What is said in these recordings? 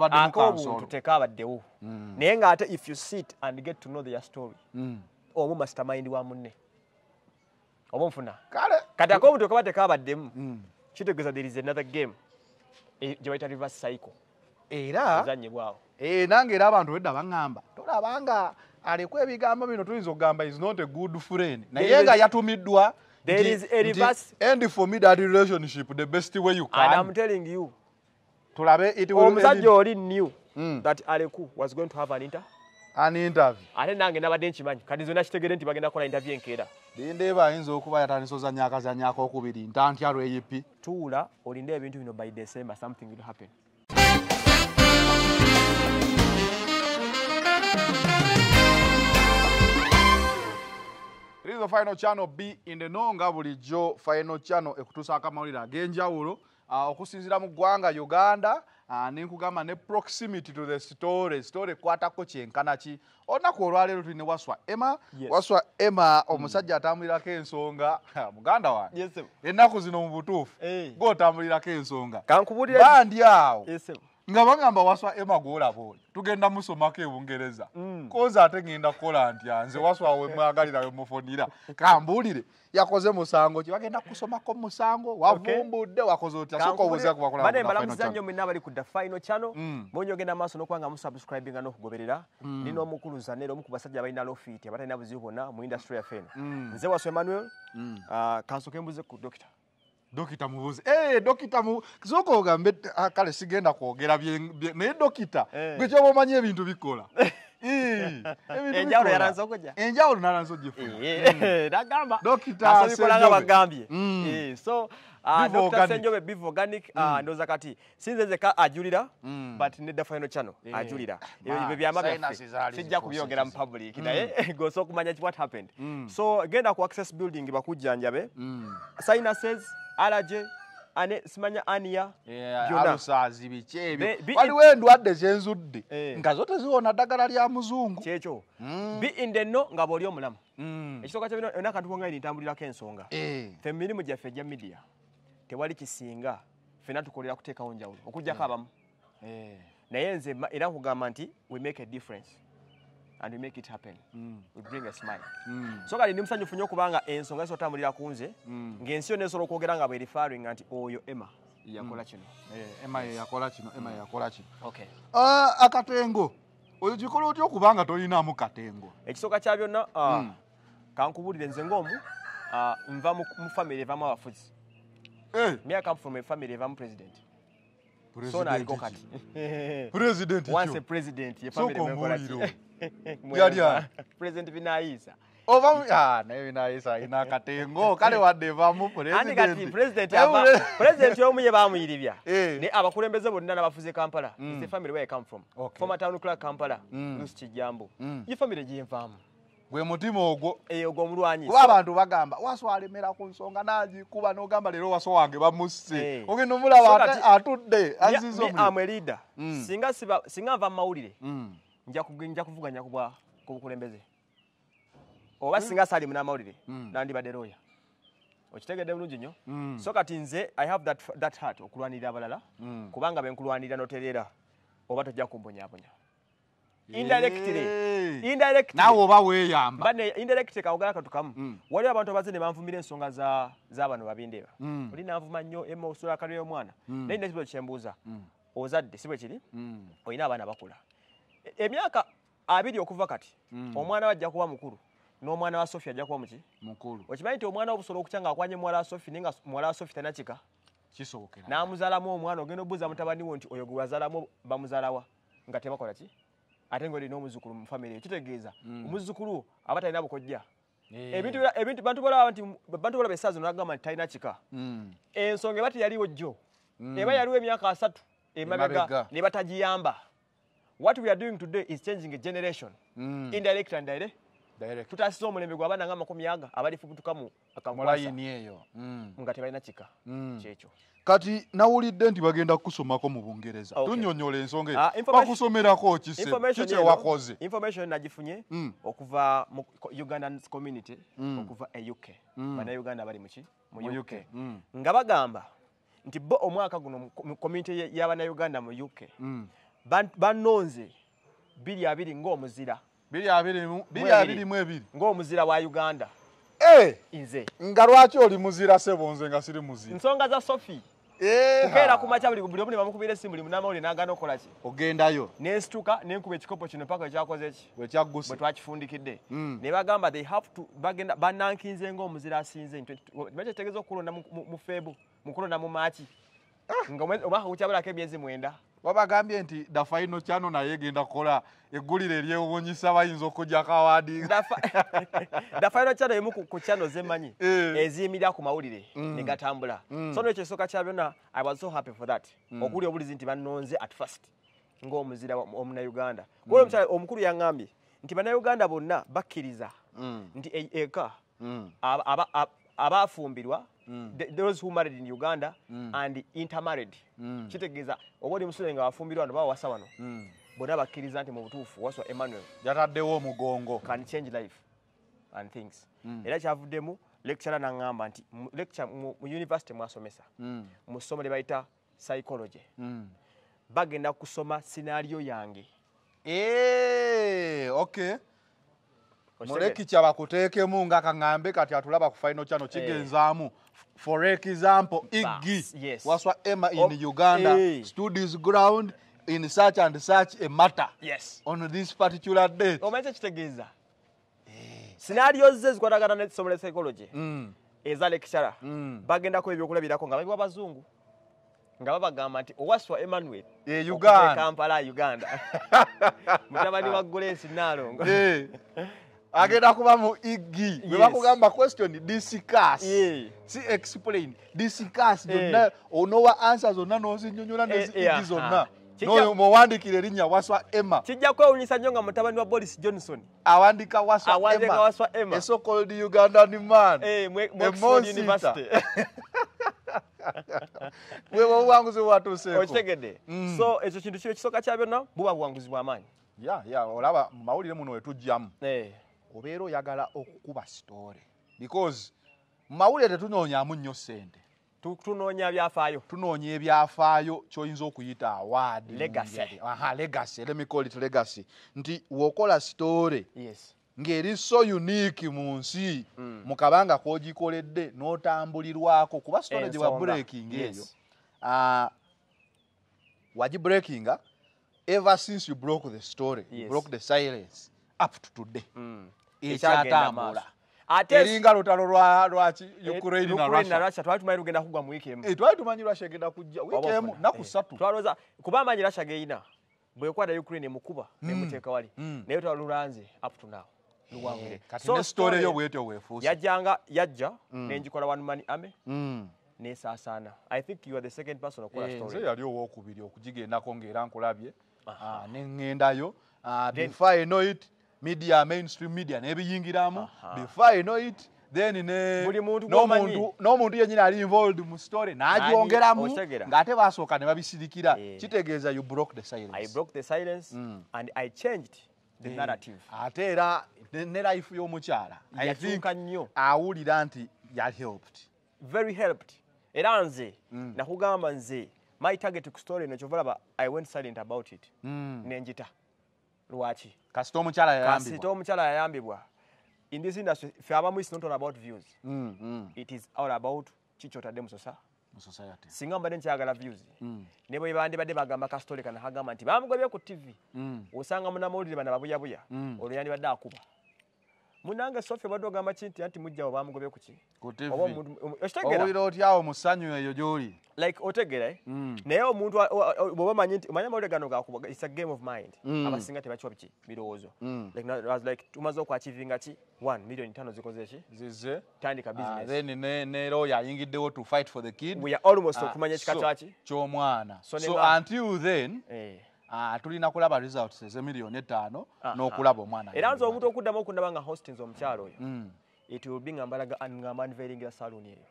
ak'obuntu tekabaddewo. Naye ng'ate if you sit and get to know their story Mm. omu mastermind wa munne. Oba nfuna. Kati ak'obuntu kaba tekabaddemu Mm. kitegeeza there is another game eh, gye bayita reverse cycle era? Ezanyibwawo Eh, nange era abantu edda baŋŋamba tolabanga alekwa ebigambo bino tuyinza okugamba is not a good friend. Naye nga yatumiddwa there is a reverse- end for me that relationship the best way you and can. I'm telling you tulabe it will omusajja oli knew Mm. that aleku was going to have an inter an interview. Ate nange nabadde nkimanyi. Kati zonna kitegere nti bagenda kukola interview enkeera. Lindeeba ayinza okuba yatandisa ozanya akazanyako okubiri. Ntantya lweyipi tuula olinde ebintu bino by december something will happen. This is the final channel B in the know nga bulijjo final channel ekutuusaako amawulire ag'enjawulo okusinziira mu ggwanga uganda uh, nenkugamba ne proximity to the story. Story ekwatako kyenkana ki? Olunaku olwaleero tuli ne waswa Yes. waswa emma omusajja atambulirako ensonga. Muganda wange. Ennaku zino mu butuufu. Eh. ng'otambulirako ensonga. Bandi awo. Nga bagamba waswa ema gwolaba oli tugenda musomako ebungereza. Mm. koza ate ngenda kukola ntya nze waswa wemwagalira wemufunira kambuulire yakoze musango ki? Bagenda kusomako musango wavumbudde wakoze otya? Soka obuuza bane mbalamuza nnyo mwenna abali ku the final channel. Mm. bonyo ogenda maaso n'okubanga musubscribinga n'okugoberera. Nina omukuluza neera omu ku basajja abalina lofiiti abatalina buzibu bwonna mu industry yaffe Mm. nze waswa emmanuel ah, kansoke mbuze ku dokita dokita mubuuze Eh, dokita mu soka ogambe ah, kale sigenda kwogera naye dokita Eh. gwe kyoba omanyi ebintu bikola Eh, enjawulo bikola. yalanze okujja enjawulo nalanze ogifuna Eh, nagamba. Nga bagambye Mm. Eh, so Dr. senjobe beef organic. Ah, ndowooza kati sinze nzeka ajulira Mm. but nedda final channel Eh, ajulira. ebyo byama byaffe sijja kubyogera mu public naye gosa okumanya what happened. Mm. so genda ku access building bakujjanjabe Mm. sinuses allergy simanya ania bi- waliwo endwadde zenzudde Eh. nga zo teziwona ddagala lya muzungu. Kyekyo? Mm. bi in the no nga bw'oli omulamu. Mm. ekisooka kya bino yonna kantu kongaini ntambulirako ensonga. Eh. mu mirimu gyaffe egya media tewali kisinga ffenna tukolera kuteekawo njawulo. Okugjako abamu Eh. naye nze era nkugamba nti we make a difference and we make it happen. Mm. we bring a smile. Mm. so kali ndi musanyufu nnyo kubanga ensonga zisotambulira ku nze Mm. ng'ensi yonna esobola okwogera nga bwerefaringa nti oyo emma yakola kino. Eh, emma ye yakola kino emma ye yakola kino. Okay Ah, akatengo. Oyo kikola otya okubanga tolinaamu katengo? Ekisooka kya byonna ah, Mm. kankubuulire nze ng'omu ah, nva mu family evamu abafuzi. Eh, me from a family evamu president. So President naaliko ki? kati. President once kyo? a president ye Sooka ani? president binayiisa oba ah, naye binayisa alina akatengo kale wadde evamu kati president president omu ye bamuyiribya Eh. ne abakulembeze bonna n'abafuze kampala Mm. is the family where I come from Okay. former town clerk kampala Mm. lusi kijambo Mm. ye family gyenvaamu gwe mutima ogwo eyo gw'omulwanyi kuba abantu bagamba waswa alemera ku nsonga nagikuba n'ogamba leero waswa wange bamusse Eh. ogenda omulaba atudde aziza me omuliro am a leader singa singa nva mu mawulire. Nja kuvuganya ku bukulembeze. Oba singa sali munamawulire Mm. nandibadde lawyer. Okitegedde bulungi nnyo. Mm. so kati nze i have that, that heart okulwanirira abalala. Kubanga benkulwanirira notereera oba tojja kumbonyabonya naawe oba weeyamba. Bane indirectly kawogala katu kamu Mm. waliwo abantu abaze ne banvumira ensonga za za bano babindeeba oli nanvuma nnyo emma osula akalira y'omwana naye nesibo kyembuuza ozadde si bwe kiri? Olina abaana bakula emyaka abiri okuva kati Mm. omwana we ajja kuba mukulu n'omwana wa sofi ajja kuba muki mukulu okimanyi nti omwana obusobola okutya ng'akwanye muwala wa sofi naye nga muwala wa sofi talina kika kisobokera n'amuzaalamu omwana ogenda obuuza mutabani wo nti oyo gwe wazaalamu bamuzaalawa nga tebakola ki ate ng'olina omuzukulu mu famire kitegeeza Mm. omuzukulu aba talina bukojja Eh. ebintu bantu balaba bantu balaba essaazi nagamba nti talina kika Mm. ensonga eba teyaliwo jjo Mm. eba yaliwo emyaka asatu Emabega. emabega ne batagiyamba what we are doing today is changing a generation Mm. indirect and direct Direct. tutaasiza omulembe gw'abaana nga amakumi aga abalifubutuka mu akankwasa mulayini eyo Mm. nga tebalina kika Mm. kyekyo kati nawulidde nti bagenda kukusomako mu bungereza Okay. tunyonyola ensonga eyo information- bakusomerako kise information nagifunye Mm. okuva mu ugandan community Mm. okuva e uk Mm. bannayuganda bali muki mu uk UK. Mm. nga bagamba nti bo omwaka guno mu- mu community y'abannayuganda mu uk Mm. Ban- bannonze biri abiri ng'omuzira. Ng'omuzira wa uganda. Eh, nze. Nga lwaki oli muzira sebonze nga siri muzira? Nsonga za sofi Eh, kukeera ha. ku makya buli omu ne bamukubira essimu buli munamawulire n'agaana okukola ki? Ogendayo. Nensituka nenkuba ekikopo kino paka ekyakoze ki? Bwe twakifundikidde. Mm. ne bagamba they have to bagenda banankinze ngaomuzira asinze. Bakyetegeeza okulonda mu- feebu mu kulonda mu maaki nga omwezi- omwaka gukyabulako emyezi mwenda wabagambye nti the final channel naye egenda kukola eggulire eryewunyisa bayinza okujja kawaadi the final channel emu ku- channel zemanyi Eh. eziyimirira ku mawulire Mm. ne gatambula Mm. so nekisooka kya byonna i was so happy for that okuli obulizi nti bannonze at first ng'omuzira omunauganda kuba omukyala omukulu yaŋŋambye nti bannayuganda bonna bakkiriza Mm, nti e- eka mm, aba- aba- aba- abaafumbirwa Mm. Those who married in uganda Mm. and intermarried. Mm. kitegeeza oba oli musule nga wafumbirwa wano bawasa wano mm. bonna bakkiriza nti mu butuufu waswa emmanuel yataddewo omugongo. can change life and things. Mm. era kyavuddemu lecturer naŋŋamba nti lecture mu university mwasomesa. Mm, mu ssomo lye bayita psychology. Mm. bagenda kusoma sinaaliyo yange. Eh, okay. Mulekikya bakuteekemu nga kaŋŋambe kati atulaba ku final channel kigenzaamu for example iggi yes. waswa emma in Om- uganda Eh. stood his ground in such and such a matter. Yes. On this particular date. Omanyi kyekitegeeza sinaaliyo ze zikwatagana n'essomo lya psychology. Mm, eza lecturer. Mm. bagendako ebyokulabirako nga babiwa bazungu. Nga babagamba nti owaswa emmanuel Eh, okuva e uganda. Kampala uganda. Mutabani wa golesi naalongo Eh, agenda kuba mu iggi bwe bakugamba question discuss. Yeah. si explain discuss Eh. zonna onowa answer zonna n'ozinyonyola Eh, nezi eh, zonna. n'oyo muwandiikira erinnya waswa emma. Kijja kwewunyisa nnyo nga mutabani wa boris johnson. Awandika waswa awandika emma. Waswa emma. A so called ugandan man. Eh, bwebwe obuwanguzi bwatuuseeko okitegedde. Mm. so ekyo kintu kibe kisooka kya byonna buba buwanguzi bw'amaanyi ya ya olaba mu mawulire muno wetujjamu Eh, obeera oyagala okukuba sitoore because mu mawulire tetunoonyamu nnyo ssente tu- tunoonya byafaayo tunoonya ebyafaayo kyoyinza okuyita awaadi Legacy. aha legacy let me call it legacy nti wokola sitoore yes ng'eri so unique mu nsi Mm. mu kabanga k'ogikoledde n'otambulirwako kuba sitoore gye wa Ensonga. breaking eyo Yes. ah, wagibreakinga ever since you broke the story you Yes. broke the silence up to today Mm. Ekyatambula eringa lutalo lwa lwaki eh, ukraine na russia. Twali tumanyi lugenda kugwa mu wiiki emu. Eh, twali tumanyi russia egenda kujja wiiki emu naku Eh, ssatu twalowooza kuba amaanyi Russia geyina bwekwata ukraine emukuba nemuteeka wali Mm. naye twalulanze up to now. Luwangule So ne sitoore story yo bwetyo bwefuuse yajjanga yajja Mm. nenjikola one man army Mm. nesaasaana i think you are the second person okukola Eh, nze story yali owokubiri okugigendako ng'era nkulabye. Ah, ne ŋŋendayo. Ah, before I know it media mainstream media n'ebiyingiramu before I know it then n'omuntu yennyini ali involved mu story n'agyongeramu ng'ate basooka ne babisirikira. Eh. kitegeeza you broke the i silence broke the silence Mm. and i changed the Eh, narrative. Ate era ne- life y'omukyala I think awulira nti ya helped. Very helped. Era nze Mm. nakugamba nze my target ku story eno kyova laba i went silent about it. Mm. nenjita lwaki? Kasita omukyala yayambibwa. In this industry fe abamu is not all about views. Mm, mm, it is all about kikyotadde musosa. Singa mbadde nkyagala views Mm, ne bwe bandibadde bagamba kasitole kana hagamba nti bamugobye ku tv mm, osanga munamawulire bana babuyabuya Mm. olwo yandibadde akuba munange sofi obadde ogamba ki nti anti mujjawo bamugobye ku ki? Ku TV. oba omuntu omu- okitegera? Owulira otyawo mu ssanyu eyo gy'oli? Like otegera eh? Mm. naye omuntu bw'oba manyi nti omanye amawulire gano gakuba it's a game of mind. Mm. abasinga tebakiwa biki? Birowoozo. Mm. like, was like tumaze okwachivinga ki? 1 million tano zikoze ki? Zize tandika Ah, business. then ne ne lawyer ayingiddewo to fight for the kid. We are almost Ah, okumanya ekika so, kyaki ky'omwana. So so nga- until then Eh. Ah, tulina kulaba results ez'emiliyoni etaano n'okulaba omwana era nze omuntu okuddamu okundaba nga hostings omukyalo oyo Mm. it will be nga mbalaga ngamba unveilingira saloon eyo.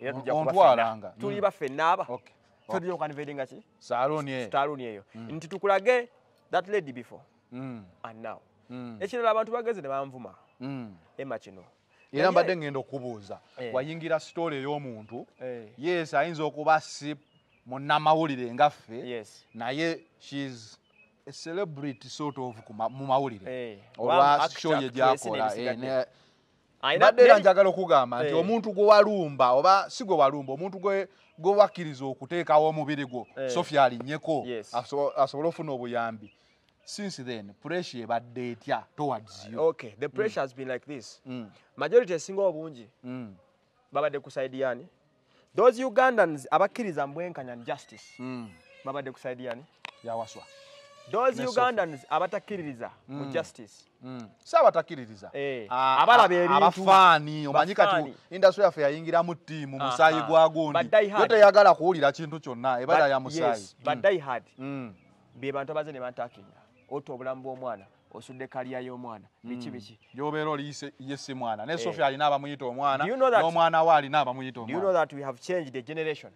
Era tujja On- kuba ontwalanga. ffenna. tuli baffenna aba. Okay. fe tujja okuunveilinga ki? Salooni eyo. Eyo. Nti tukulage that lady before. And now. Ekirala abantu bageze ne banvuma ema kino. Era mbadde ngenda okubuuza. Eh. wayingira sitoole ey'omuntu. Eh, yes ayinza okuba si munnamawulire ngaffe naye shes a celebrity sort of mu mawulire. Eh, olwa wa show ye gyakola n'ebisigadde. eh, ne- Ayina- badde era njagala okugamba nti Eh. omuntu gwe walumba oba si gwe walumba omuntu gwe wakkiriza okuteekawo omubiri gwo Eh. sofia alinnyeko asobole ofuna obuyambi. Since then pressure ebadde etya towards you. Okay the pressure has been like this. Mm, majority esinga obungi mm, babadde ku side yani those ugandans abakkiriza mbwenkanya and justice mm. babadde ku side yani yawaswa those ugandans abatakkiririza mu Mm. justice Mm. si abatakkiririza Eh, Ah, abalaba ah, ebintu. abafaani omanyi kati industry yaffe yayingiramu ttiimu Aha. musaayi gwa gundi Ba die hard. yo teyagala kuwulira kintu kyonna ebala ya musaayi yes, hard Mm. be bantu abaze ne bantakinya otta obulamu bw'omwana osudde kaliya y'omwana. Biki biki? Gyobeera oli ye si mwana. Ne Eh. sofia alina abamuyita omwana n'omwana we alina abamuyita do you know omwana. that we have changed the generation?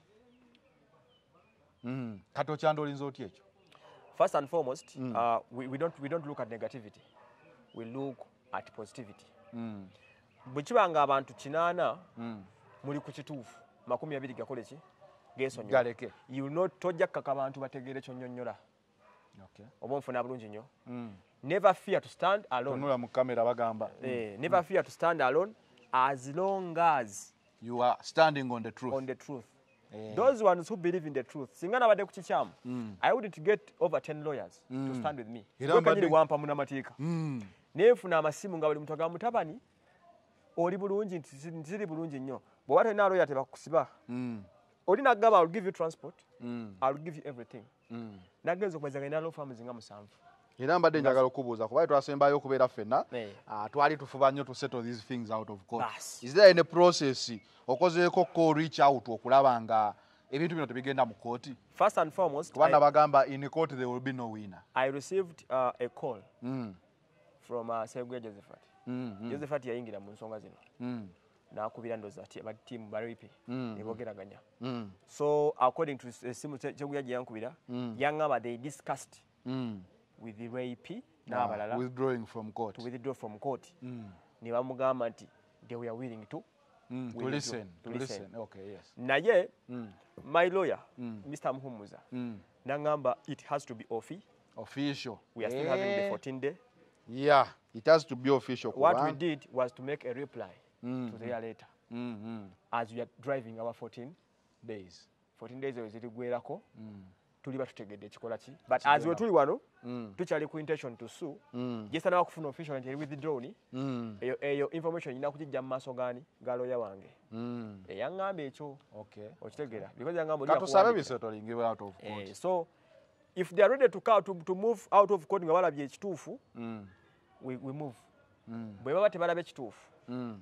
Mm. kati okyanda olinza otya ekyo? First and foremost uh, we, we, don't, we don't look at negativity. We look at positivity. Mm. bwe kiba nga abantu kinaana Mm. muli ku kituufu makumi abiri gakole ki? Gesonyiwa. Galeke. You not tojja kkaka abantu bategeere kyonnyonnyola. Okay. oba onfuna bulungi nnyo? Mm. Never fear to stand alone tunula mu kamera bagamba eh, never fear to stand alone as long as you are standing on the truth on the truth Eh. those ones who believe in the truth singa nabadde ku kikyamu Mm. i wouldn't get over 10 lawyers to Mm. stand with me kanyini mbadde- wampa munamateeka Mm. naye nfuna amasimu nga buli muntu agamba mutabani oli bulungi nti si- nti siri bulungi nnyo bw'oba tolina lawyer tebakusiba Mm. oli nagamba ill give you transport Mm. ill give you everything Mm. nagenza okumaliza nga law firms nga musanvu era mbadde njagala okubuuza kuba twasembayo okubeera ffenna Eh. ah, twali tufuba nnyo to settle these things out of court. Is there any process okozeeko call reach out okulaba nga ebintu bino tebigenda mu kooti first and foremost kubanga I, bagamba in court there will be no winner. I received uh, a call mm. from uh, seguya josephat. Mm, mm, josephat yayingira mu nsonga zino. Mm, nakubira ndoza batiimu baripi Mm. nebogeraganya mm, so according to esimu seguya gye yankubira Mm. yaŋŋamba they discussed mm. With the rapi Ah, n'abalala withdrawing from court. to withdraw from court. Mm, ne bamugamba nti they were willing to mm, to listen to to listen. listen. Okay yes. Naye mm, my lawyer Mm. mr muhumuza mm. naŋŋamba it has to be offi official. We are still having the Eh, 14 day. Yeah it has to be official what we kubanga- did was to make a reply Mm, to their letter. Mm, mm. as we are driving our 14 days. 14 days zirigwerako Mm, tuliba tutegedde ekikola ki? But as we tuli wano mm, tukyali ku intention to sue. Mm, jesana wakufuna official nti eri withdrawn mm, eyo eyo information nyina kugijja mu maaso gaani ga lawyer wange. Mm. eyaŋŋamba ekyo. Okitegeera. Because yaŋŋamba oli katusabe yakuwandiikira. bisetolingibwe out of Eh, court so if they are ready to, to, to move out of court nga balabye ekituufu Mm, we, we move. Mm, bwe baba tebalaba ekituufu mm.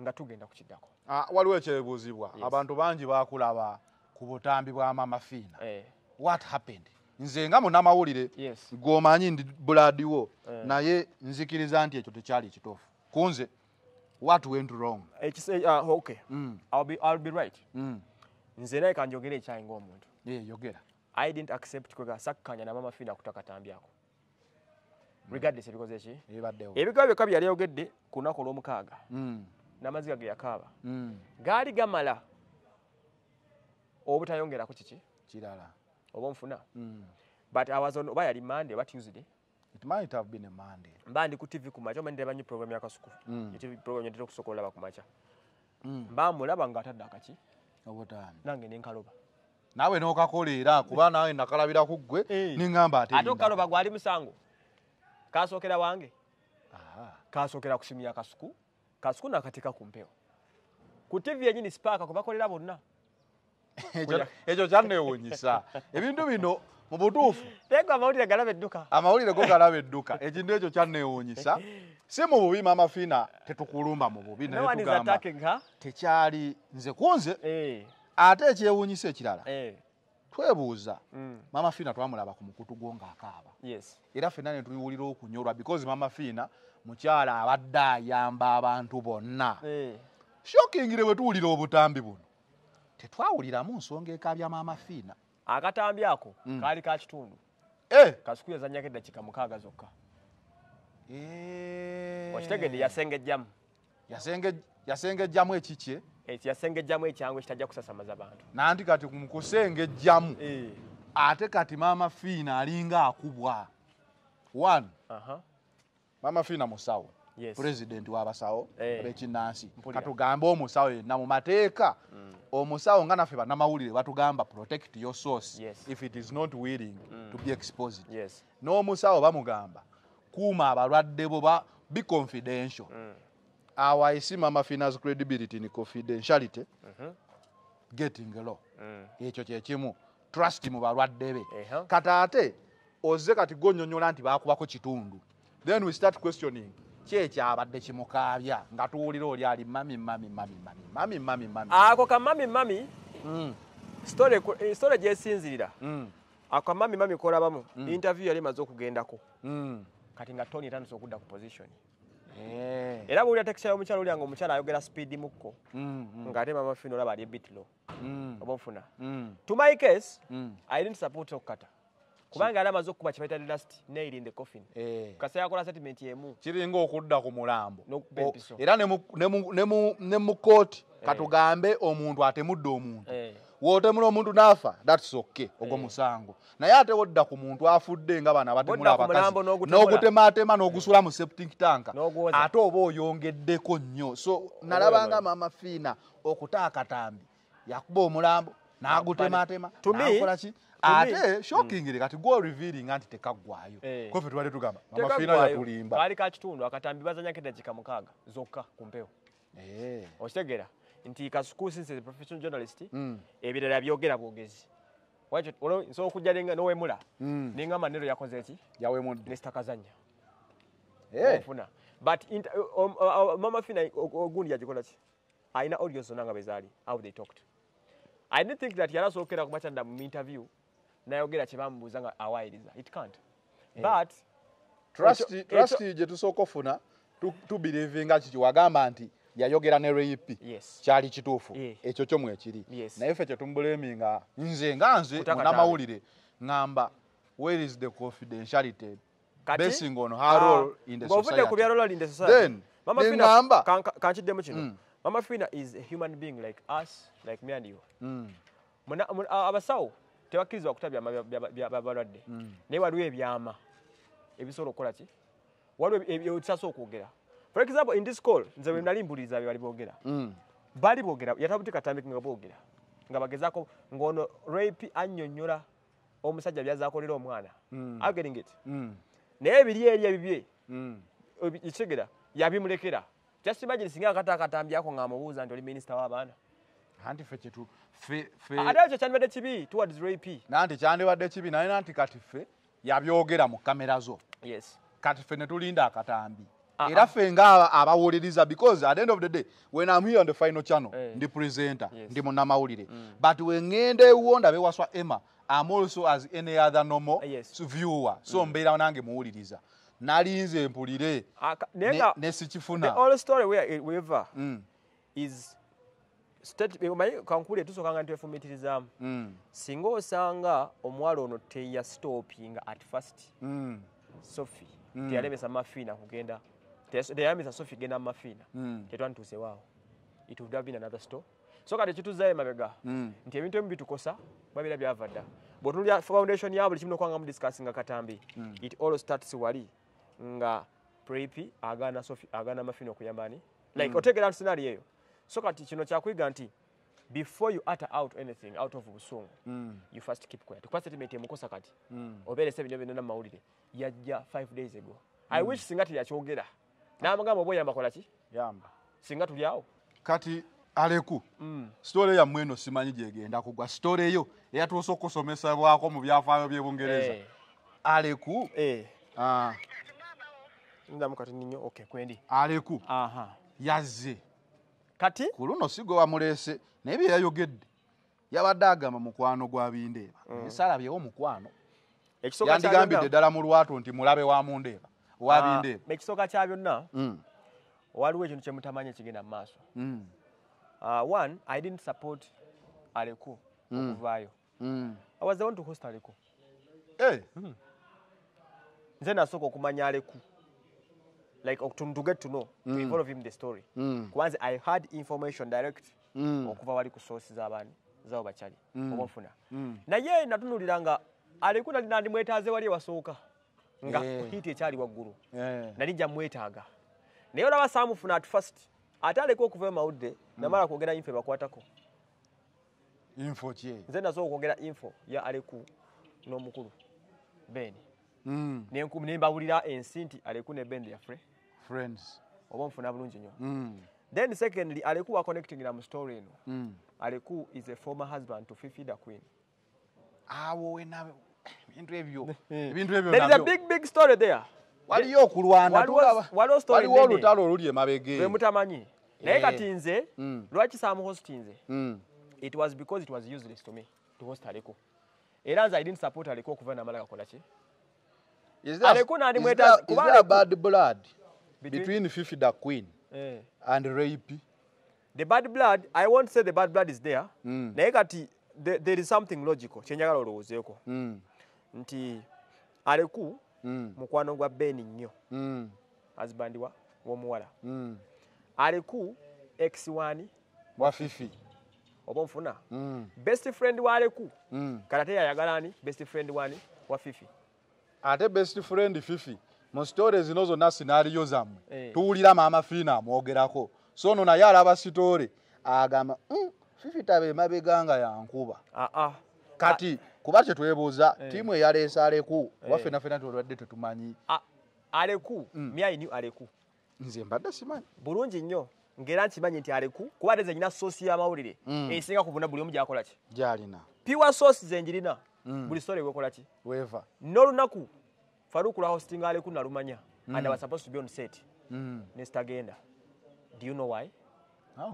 nga tugenda kukiddako. Ah, waliwo ekyebuuzibwa. Abantu bangi bakulaba ku butambi bwa mama fiina. Eh, what happened? Nze nga munnamawulire yes. gwomanyi ndi bulaadiwo Eh. naye nzikiriza nti ekyo tekyali ekituufu kunze what went wrong? Uh, okay. Mm, I'll be, I'll be right. Mm. nze naye kanjogere ekyayi ng'omuntu. Eh, yogera. I didn't accept kwega sakkanya na mama fina kutakatambyako regardless ebikoze eki ebigambo byokka byali ayogedde ku lunaku olw'omukaaga. Mm, n'amaziga ge yakaaba. Mm. gaali gamala obutayongerako kiki? Kirala oba onfuna. Mm. but I was on oba yali monday oba tuesday. It might have been a monday. Mba ndi ku tv ku maca oba ndeba nyo program ya kasuku Mm. tv program yatera okusoka olaba ku maca Mm. mba mulaba ng'atadde akaki. Obutambi nange nenkaloba naawe n'okakoleera kuba naawe nakalabira ku ggwe Eh. niŋŋamba ate ate linda. okukaloba gwali musango. Kasookera wange. Ah, kasookera ku simu ya kasuku kasuku nakateeka ku mpewo ku tv yenyini sipaaka kwe bakolera bonna ekyo- kyanneewuunyisa. Ebintu bino mu butuufu. Tego amawulire galaba edduka. Amawulire go galaba edduka. Ekintu ekyo kyanneewuunyisa. Si mu bubi mama fiina tetukulumba mu bubi no naye one is tugamba attacking her tekyali nze kunze eh, ate ekyewuunyisa ekirala eh, twebuuza. Mm, mama fiina twamulaba ku mukutu gwo ng'akaaba. Yes. Era ffenna ne tuwulira okunyolwa because mama fiina mukyala abadde ayamba abantu bonna. Eh, shokingire bwe tuwulira obutambi buno tetwawuliramu nsonga ekabya mama fiina. Akatambi ako Mm. kaali ka kitundu. Eh, kasuku yazanyako eddakiika mukaaga zokka. Eh, okitegedde yasengejjamu. Yasenge- yasengejjamu ekikye? Ekyo yasengejjamu ekyangu ekitajja kusasamaza bantu nanti kati mu kusengejjamu Eh, ate kati maama fiina alinga akubwa. One. Aha. Maama fiina musawo. Pulezidenti w'abasawo Eh. ab'ekinnansi Mpulira. katugambe omusawo yenna mu mateeka. Omusawo nga naffe bannamawulire batugamba protect your source if it is not willing to be exposed. N'omusawo bamugamba kuuma abalwadde bo be confidential. Our I see mama fina's credibility ni confidentiality. Getting low ekyo kyekimu trust mu balwadde be. Kati ate ozze kati gonyonyola nti bakubako kitundu. Then we start questioning ki ekyabadde kimukaabya nga tuwulira oli ali mami mami mami mami mami mami mami. Ako kamami mami Mm, story ku- eh, gyesinzirira. Mm, ako kamami mami kolabamu interview yali emaze okugendako. Mm. kati nga tony etandise okudda ku position. Eh, era bwulira tekisa y'omukyala olya nga omukyala ayogera speedi mukko mm, mm, ng'ate mama fina olaba ali ebitlo mm, oba ofuna? Mm, to my case mm. i didn't support okukata kubanga yali amaze okukuba kye bayita last nail in the coffin. Eh. kasa yakola statement emu. Kiringa okudda ku mulambo. Era ne mu- kooti katugambe omuntu atemudde omuntu. Eh. wootemula omuntu n'afa thats okay ogwo musango. Naye ate wodda ku muntu afudde nga bano abatemula abakazi n'ogutemula. n'ogutemaatema n'ogusula mu septic tanka ate oba oyongeddeko nnyo. So nalabanga mama fiina okuta akatambi yakuba omulambo n'agutemaatema To me- n'akola ki to me- ate shockingly kati gwo revealing anti tekaggwayo Eh. kofe tubadde tugamba mama fiina Tekaggwayo. yatulimba kaali ka kitundu akatambi bazanya nk'eddakiika mukaaga zokka ku mpewo Eh. okitegeera nti kasuku since professional journalist Mm. ebirala byogera bwogezi. Wakyo- olwo nsobola okujja nenga- nowemula Mm. nengamba nero yakoze eki? Yawemudde nesitakazanya Eh. ofuna but inter- o- o- o- mama fina ogundi yagikola ki? Alina audio zonna nga bwezaali how they talked. I didn't think that yali asookera kumakyanda mu interview nayogera kye bamubuuza nga awayiriza. It can't. But trust ekyo- trust ekyo- gye tusooka ofuna tu- tubelievinga kiki wagamba nti yayogera ne rape yes. kyali kituufu. Yeah. ekyo kyo mwekiri Yes. naye ffe kyetumubuleminga nze nga nze Kutaka munamawulire ŋŋamba where is the confidentiality? Basing on her ah, role in the ku society. role in the society. Then, mama ne fina ŋŋamba- kan- kan- kankiddemu kino. Mm. mama fina is a human being like us like me and you. Mm, abasawo tebakkirizibwa kuta byama bya- bya- bya- bya balwadde. Naye waliwo ebyama ebisobola okukola ki? Waliwo ebyokisasobola okwogera. For example in this call nze bwe nali mbuliriza bye bali boogera. Mm, baali boogera yatabuti katambiki nga boogera nga bagezaako ng'ono rape annyonnyola omusajja byazakolera omwana. Mm. Are you getting it. Mm, naye ebiri eri ebibye mm. ekigera yabimulekera. Just imagine singa akata akatambyako ng'amubuuza nti oli minisita w'abaana anti ffe kyetu ate ekyo kyandibadde kibi towards rape nanti kyandibadde kibi naye nanti kati ffe yabyogera mu kamera zo. Yes. Kati ffe ne tulinda akatambi. Era ffe nga abawuliriza because at the end of the day when I'm here on the final channel Eh. ndi presenter Yes. ndi munnamawulire. But wengenda ewo ndabe waswa emma I'm also as any other normal yes. viewer. So mbeera nange muwuliriza. Nalinze mpulire. Ne, ne the sikifuna only story where weva Mm, is omanyi kankuli etusooka nga ntwefumiitirizaamu mm, singa osanga omuwala ono teyastopinga at first. Mm, sophie Mm. teyalemesa mafiina kugenda teyalemesa sophie kugenda mumafiina mm, tetwandituusewaawo it would have been another store. So kati ekituzzaayo emabega. Mm. nti ebintu ebimu bitukosa babeera byava dda. Bwotulya foundation ya buli kimu nokwanga mudiscassinga katambi it all starts wali nga prepi agaana Sophie- agaana mafina okuyamba ani? Like otegera scenario eyo so kati kino kyakuyiga nti before you utter out anything out of busungu Mm. you first keep quiet. Kuba statement emukosa kati Mm. obeeresa ebinyo byonna mu mawulire yajja 5 days ago. I wish singa teyakyogera n'amagamba oba oyamba kola ki yamba. Singa tuli awo kati aleku sitole yammwe eno simanyi gyegenda kugwa. Sitole eyo eyatuusa okusomesebwako mu byafaayo byebungereza Eh, aleku? Eh, ah, ndamu kati ninyo okay kwendi. Aleku? Aha. Yazze kati? Ku luno si gwe wamuleese naye bye yayogedde yabadde agamba mukwano gwa bindeeba. Naye salabyewo mukwano. Yandigambidde ddala mu lwatu nti mulabe wa mundeeba wa Ah, bindeeba. ekisooka kya byonna Mm, waliwo ekintu kyemutamanyi ekigenda mu maaso. Mm, Uh, one i didn't support aleku okuvaayo. Mm. i was the one to host aleku. Eh, nze nasooka okumanya aleku like to, get to know to involve him the story. Mm, kubanze i had information direct mm, okuva wali ku source z'abaani zawo bakyali Mm. oba nfuna Mm. naye natunulira nga aleku nali nandimwetaaze wali ewasooka nga Eh. hiiti ekyali waggulu. Eh. nali nja mwetaaga naye olaba saamufuna at first ate aleka okuva emawudde namala kwogera info ebakwatako. Info ki? Nze nasooka okwogera info ya aleku n'omukulu ben. Mm. Nembawulira ensi nti aleku ne ben yaffe friends. Oba nfuna bulungi nnyo. Mm. then secondly aleku waconnectingira mu story eno. Mm. aleku is a former husband to fifi the queen. Awo wena ebintu ebyo. Ebintu ebyo there is a big big story there. Waliyo okulwana Waliwo- story waliwo olutalo oluli emabege lwe mutamanyi. Naye Eh. kati nze Mm. lwaki samuhostinze Mm. it was because it was useless to me to host aleko era nze i didn't support aleko okuva namala gakola ki? Is there- Aleko nandi Between- between Fifi the Queen Eh. and Rape? the bad blood i won't say the bad blood is there Mm. naye kati the- there is something logical kyenjagala olowoozeeko Mm. nti aleku Mm. mukwano gwa ben nnyo Mm. husband wa w'omuwala Mm. aleku ex wani wa Fifi. oba nfuna Mm. best friend wa aleku Mm. kati ate yayagala ani best friend wani wa fifi ate best friend Fifi mu story zino zonna sinaariyo zammwe. Eh. tuwulira maama Fiina amwogerako. So ono naye alaba sitore agamba "Mm, Fifi tabe emabega nga yankuba. Aa kati kuba kyetwebuuza tiimu eyaleese aleku kuba ffena ffena tulwadde tetumanyi. Aleku? Myayini aleku. Nze mbadde simanyi. Bulungi nnyo ng'era nkimanyi nti aleku kuba ate ze nyina soosi y'amawulire Mm. esinga kubuna buli omu gyakola ki? Gyalina. Piwa soosi ze njirina Mm. buli story wekola ki? Weeva. N'olunaku faruku lwa hosting aleku nalumanya and I was supposed to be on set. Mm. nesitagenda do you know why?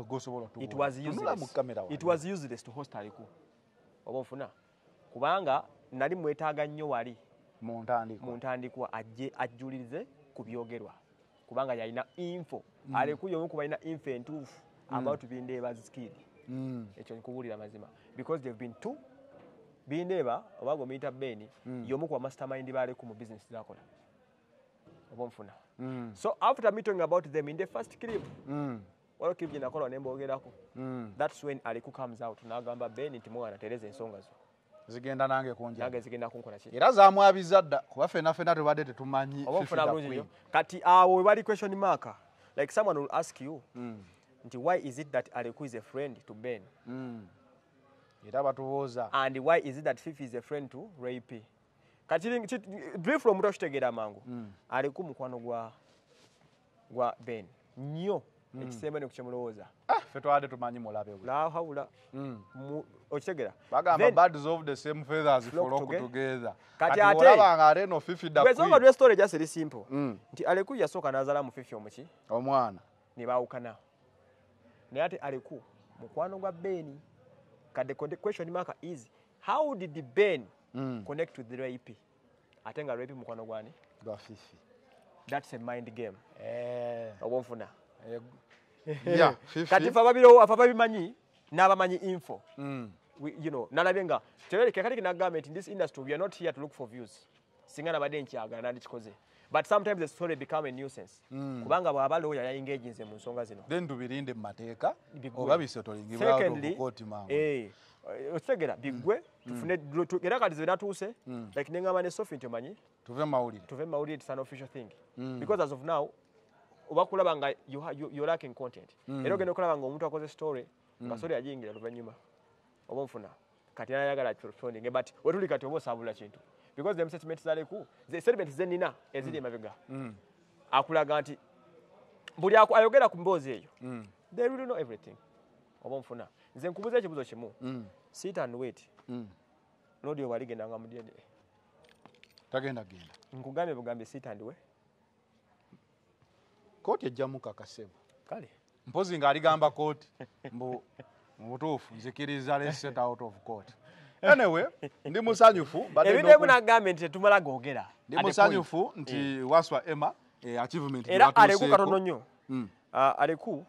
Gosobola it was useless. it was useless to host aleku oba nfuna kubanga nali mwetaaga nnyo wali. Mu ntandikwa. Ajje ajjulirize ku byogerwa. Kubanga yalina info. Aleku yomu ku balina info entuufu about bindeeba's kid. Mm. ekyo nkubuulira mazima. Because they've been two bindeeba oba gomuyita beni Mm. yomu ku bamastermind baleku mu business zakola oba nfuna Mm. so after me talking about them in the first clip Mm. waliwo clip gyenakola nemboogerako that's when aleku comes out n'agamba beni nti mwana tereza ensonga zo. Zigenda nange kunja. Nange zigenda kunkola ki? Era zamwabiza dda kuba ffena ffena tubadde tetumanyi oba Fifi nfuna the bulungi kati awo we bali question mark. Like someone will ask you Mm. nti why is it that aleku is a friend to ben? Mm. Era batubuuza and why is it that fifi is a friend to rape kati brief omuntu okitegeera amangu Mm. aleku mukwano gwa gwa ben. Nnyo ekisembe ne kukyemulowooza Ah, ffe twabadde tumanyi mulabe Mm. flock together. together. Kati kati ate- olabanga ate no Fifi the gwensonga Queen. lwe story just eri simple. Nti aleku yasooka n'azaala mu fifi omuki. Omwana. Ne baawukana naye ate aleku mukwano gwa ben kadde conte- question mark is how did ben Mm. connect with the rape ate nga rape mukwano gwani gwa Fifi. that's a mind game Eh, oba nfuna eh, yeah, Fifi. kati fe ababiro afe ababimanyi n'abamanyi info Mm. We- you know nalabye nga kyerere kakati kinagamba nti in this industry we are not here to look for views singa nabadde nkyagala nandikikoze but sometimes the story become a nuisance. Mm. kubanga bw'aba lawyer yayingaginze mu nsonga zino. Then tubilinde mu mateeka Bigwe. oba bisetolingibwawo secondly obukooti mangu. eh, okitegera biggwe tufune tu- era kati ze natuuse Mm. like neŋŋamba ne sofi nti omanyi? Tuve mawulire. Tuve mawulire it's an official thing. Because as of now oba kulaba nga you're lacking content. Era ogenda okulaba nga omuntu akoze story nga story agiyingira luvannyuma oba nfuna kati nayagala responding but wetuli kati oba osabula kintu because them statement zaleku ze statement zenina eziri emabega. Mm. akulaga nti buli aku- ayogera ku mboozi eyo Mm. they really know everything. Oba nfuna nze nkubuza ekibuzo kimu. Mm. sit and wait. Mm. nodi owaligenda mu DNA tagenda genda. Nkugambye bugambye sit and wait kooti ejjamu kakasebo. Kale. Mpozi ng'aligamba kooti mbu mu butuufu nzikiriza leset out of court anyway ndi musanyufu ebintu nagambye nti tetumala googera ndi musanyufu nti waswa emma eh, achievement era aleku katono nnyo. Mm. Ah, aleku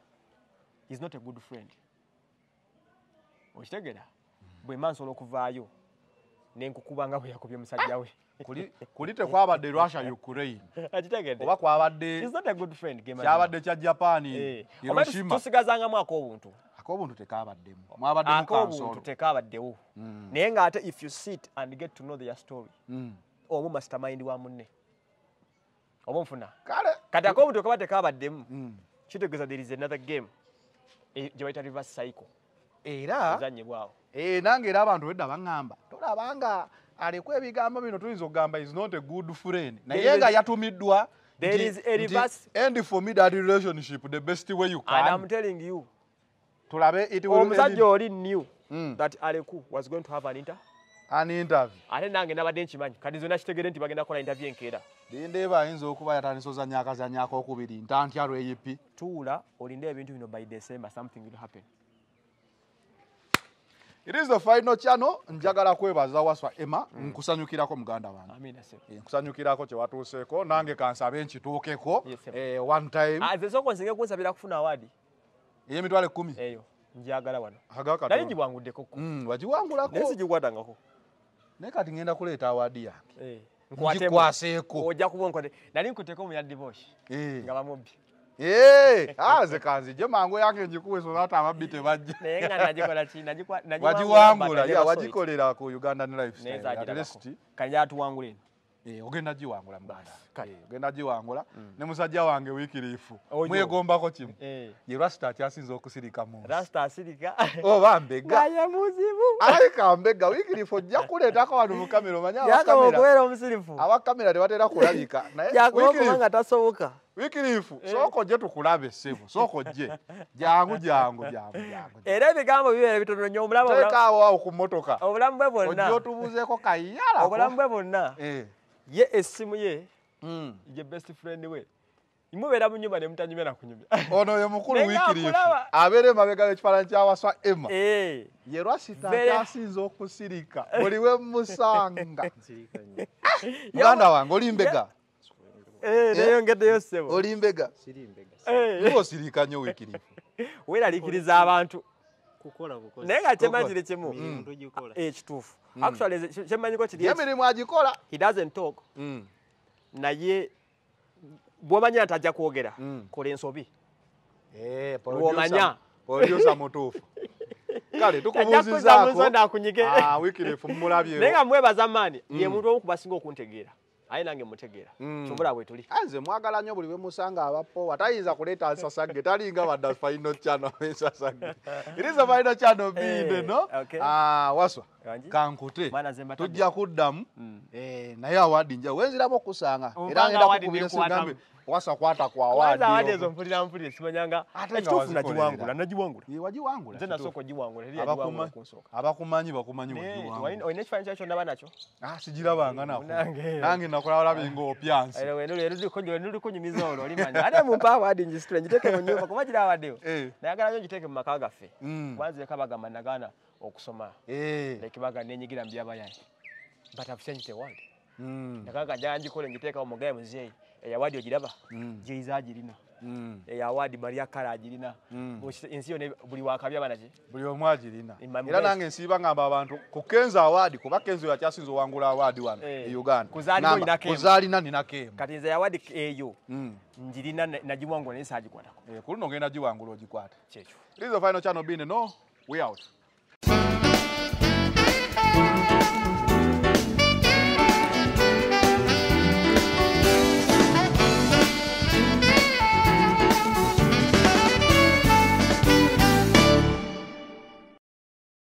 is not a good friend. Okitegera? Bwe mma nsobola okuvaayo nenkukuba nga bwe yakubye musajja we. Kuli kuli tekwabadde russia ukraine. Oba kwabadde kyabadde kya japan Eh, hiroshima. Tusigazangamu ak'obuntu ak'obuntu tekabaddemu. Mwabaddemu ak'obuntu kansolo tekabaddewo. Mm. naye ng'ate if you sit and get to know their story Mm. omu mastermind wa munne. Oba nfuna kati ak'obuntu kaba tekabaddemu Mm. kitegeeza there is another game eh, gye bayita reverse cycle. Era? Ezanyibwawo Eh, nange era abantu wedda baŋŋamba tolabanga alekwa ebigambo bino tuyinza okugamba is not a good friend. Naye nga yatumiddwa. there is a reverse- end for me that relationship the best way you and I'm can telling you tulabe it will omusajja oli knew Mm. that aleku was going to have an inter an interview. Ate nange nabadde nkimanyi. Kati zonna kitegere nti bagenda kukola interview enkeera. Lindeeba ayinza okuba yatandisa ozanyakazanyako okubiri. Ntantya lweyipi tuula olinde ebintu bino by december something will happen. It is the final channel. Njagala kwebaza waswa emma nkusanyukirako muganda wange. Amina se Eh, nkusanyukirako kyewatuuseeko nange kansabe nkituukeko Yes, sir. eh, one time. Nze sooka nsinge kunsabira kufuna awaadi ey'emitwalo ekkumi. Eyo njagala wano. Agakatonda nali gibwanguddeko Mm, wagiwangulako. Naye sigikwatangako naye kati ngenda kuleeta awaadi yange. Eh, ngikwaseeko ojja kuba nkwate. Nali nkuteko mu ya divorce. Eh. nga bamubbi. Eh, ah, nze kanzije mangu yange ngikuwe so that ababbi tebajja naye nga nagikola ki? Nagikwa- nagiwangula, wagiwangula. But I ya wagikolera ku ugandan lifestyle at zagirabako least kanjala tuwangula eno. eh, ogenda giwangula. Eh, ogenda giwangula ne musajja wange wiikiriifu mwegombako kimu. Eh, ye lwasita akyasinza okusirika mu nsi. rasta asirika. Oba mbega. Gaye muzibu. Alabika mbega wiikirifu ojja kuleetako wano mu kamera omanye yakaba abakamera. okubeera omusirifu. Abakamera tebatera kulabika. Naye yakuba okuba Wiikirifu, nga tasoboka. Wiikirifu sooka ojje tukulabe ssebo sooka ojje. Jangu jangu jangu era ebigambo bibeera bitono nnyo omulamu obulamu- teekaawo awo ku mmotoka. obulamu bwe ojja bwonna otubuzeeko kayala obulamu bwe bwonna. Eh. Ye essimu ye. Mm. ye best friend we. Mubeera mu nyumba ne mutanyumya kunyumya ono ye mukulu akulaba. abeera emabega w'ekifaananyi kyawaswa emma. Eh, ye lwasita akyasinza okusirika buli we musanga. Muganda wange oli mbega. Eh, neyongeddeyo ssebo. Oli mbega. Eh, niwe osirika nnyo wiikirifu weeraliikiriza abantu. Naye nga kyemanyire kimu. Mirimu tugikola Eh, kituufu actually ze- kyemmanyiko kiri eki, yemirimu agikola he doesn't talk. Mm. naye bw'omanya nti ajja kwogera Mm. kola ensobi. Eh, Lw'omanya. producer mutuufu. Kale tukubuuzizaako akunyige Ah, naye nga mwebaza maani ye muntu omu kubasinga okuntegeera aye nange mutegeera Mm. kyobula bwe tuli. Nze mwagala nnyo buli bwe musanga abapowa tayinza kuleeta nsasagge. Talinga badda final channel ensasagge iriza final channel binde no. Ah, waswa kankute. Tujja kuddamu. Mm. Eh, naye awaadi nja wenziramu okusanga. Era ngenda kukubira nenkwatamu. Sigambe wasa kwata kwa awadde ezo awaadi mpulira mpulira simanyanga ekituufu wazikolera. nagiwangula nagiwangula Ye, wagiwangula nze kituufu. nasooka ogiwangula eri yagiwangula kunsooka abakumanyi bakumanyi wagiwangula walina- olina ekifaananyi kyakyo ndaba nakyo Ah, sigirabanga nako Nange. nange nakola labinga opyansi lulikunyumiza olwo olimanya ate mumpa awaadi ngisitule ngiteeke mu nyumba kuba gira awaddeyo Eh. nayagala nyo ngiteeke mu maka gaffe Mm. kwanza eka bagamba nagaana okusoma Eh. like baga nenyigira mu but I've changed the world Mm. nakaga njala ngikole ngiteekawo mugaye muzeeyi eyawaadi ogiraba Mm. jeiza agirina Mm. eyawaadi maria kala agirina Mm. Ensi yona buli wakabya banaki buli omu agirina era nange nsiiba ngamba abantu ku kenzo awaadi kuba kenzo yakyasinza owangula awaadi wano Eh. e uganda. Kuzaalina emu kati nze yawaadi eyo njirina na- nagiwangula naye saagikwatako Eh, ku luno ogenda giwangula ogikwate kyekyo the final channel bine no we out